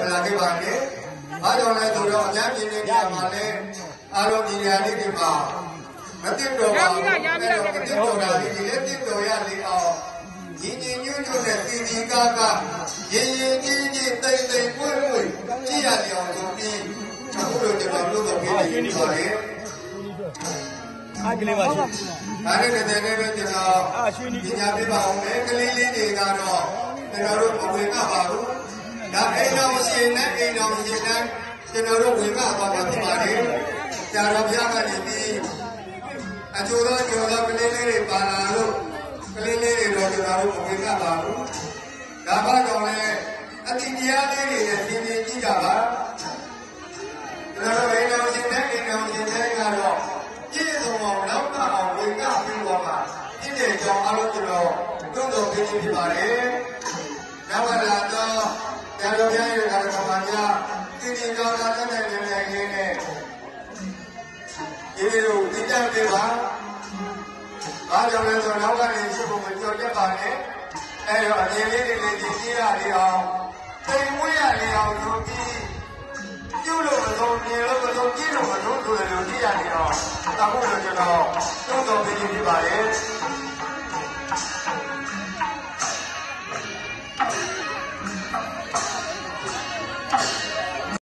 မလာခဲ့ပါနဲ့။ဘာကြောင့်လဲဆိုတော့အများကြီးနေကြမှာလဲအာရုံဒီရလေးတွေမှာမသိတော့ပါဘူး။အဲ့တော့မသိတော့တာလေးဒီလည်းသိတော့ရလေအောင်ညီညီညွတ်ညွတ်နဲ့တီတီကားကားရင်ရင်ကြီးကြီးတိတ်တိတ်ပွေ့ပွေ့ကြည့်ရလေအောင်ဆိုပြီးအခုလိုကျွန်တော်တို့တော့ပြည်နေပါလေ။အားကလေးပါရှင်ဒါနဲ့တည်းတည်းပဲကျွန်တော်ပညာပေးပါအောင်လေကလေးလေးတွေကတော့ကျွန်တော်တို့မဝင်ကပါဘူး ဒါအိမ်တော်ရှင်နဲ့အိမ်တော်ရှင်နဲ့ကျွန်တော်တို့ဝင်ကပါမှာဖြစ်ပါလေကြာတော်ဘုရားကနေပြီးအကျိုးသောကျိုးသောကလေးလေးတွေပါလာလို့ကလေးလေးတွေတော့ကျွန်တော်တို့မဝင်ကပါဘူးဒါဘာကြောင့်လဲအတိတရားလေးတွေနဲ့သင်ပြကြည့်ကြပါကျွန်တော်တို့အိမ်တော်ရှင်နဲ့အိမ်တော်ရှင်နဲ့ကတော့ပြည့်စုံအောင်နောက်မှအောင်ဝင်ကပြီးတော့မှပြည့်တဲ့ကြောင့်အားလုံးကျွန်တော်တွန်းတော်ပေးခြင်းဖြစ်ပါတယ်။နောက်လာတော့ တရားတော်များရဲ့ကာလမှာများတိတိကျကျတဲ့တဲ့နေနေလေးနဲ့ဒီလိုသိကြပေးပါ။အားကြောင့်လည်းဆိုတော့ကနေရှိဖို့မကြောက်တတ်ပါနဲ့။အဲတော့အရင်လေးတွေလေးကြည့်ကြရလေအောင်သိမွေးရလေအောင်ယူပြီးကျိုးလို့မဆုံးမြင်လို့မဆုံးကြည့်လို့မဆုံးဆိုတယ်လို့ကြည့်ရနေတော့အခုလည်းကျွန်တော်သုံးတော်ပြင်းဖြစ်ပါလေ